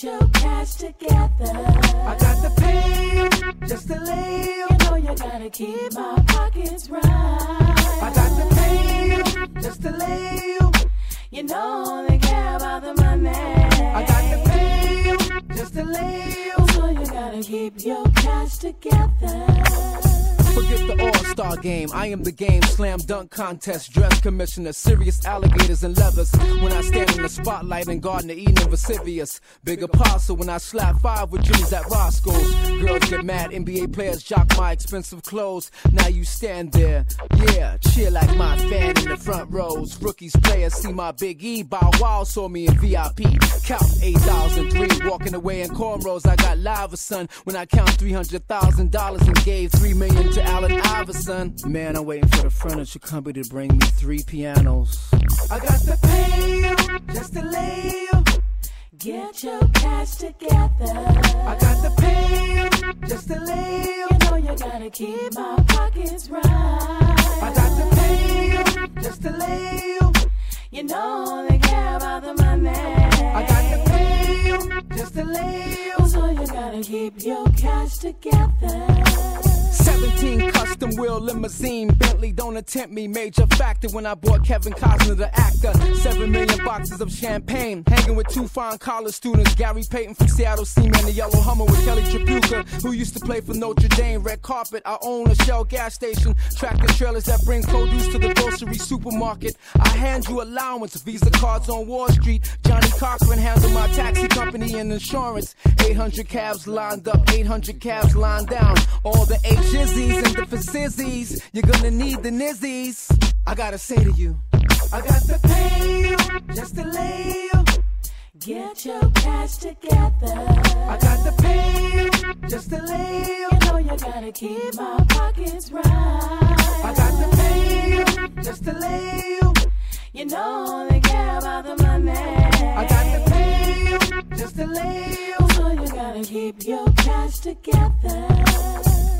cash together. I got to pay you just to lay you. Know you gotta keep my pockets right. I got to pay you just to lay you. Know they care about the money. I got pay you just to you. So you gotta keep your cash together. Forget the all-star game. I am the game. Slam dunk contest. Dress commissioner. Serious alligators and leathers. When I stand in the spotlight and Garden of Eden Vesuvius. Big apostle when I slap five with Jimmy's at Roscoe's. Girls get mad. NBA players jock my expensive clothes. Now you stand there. Yeah, cheer like my fan in the front rows. Rookies, players see my Big E. Bow Wow saw me in VIP. Count 8,003. Walking away in cornrows. I got lava, son. When I count $300,000 and gave 3 million to Allen Iverson. Man, I'm waiting for the furniture company to bring me three pianos. I got to pay you just to lay you. Get your cash together. I got to pay you just to lay you. You know you gotta keep my pockets right. I got to pay you just to lay you. You know they care about the money. I got to pay you just to lay you. So you gotta keep your cash together. 17 custom wheel limousine. Bentley don't attempt me. Major factor when I bought Kevin Costner the actor. 7 million boxes of champagne. Hanging with two fine college students. Gary Payton from Seattle Seaman the yellow Hummer with Kelly Tripucka who used to play for Notre Dame. Red carpet I own a Shell gas station. Tractor trailers that bring produce to the grocery supermarket. I hand you allowance Visa cards on Wall Street. Johnnie Cochran handle my taxi company and insurance. 800 cabs lined up 800 cabs lined down. All the jizzies and the fazzies. You're gonna need the nizzies. I gotta say to you, I got to pay you just to lay you. Get your cash together. I got to pay you just to lay you. You know you gotta keep my pockets right. I got to pay you just to lay you. You know they care about the money. I got to pay you just to lay you. So you gotta keep your cash together.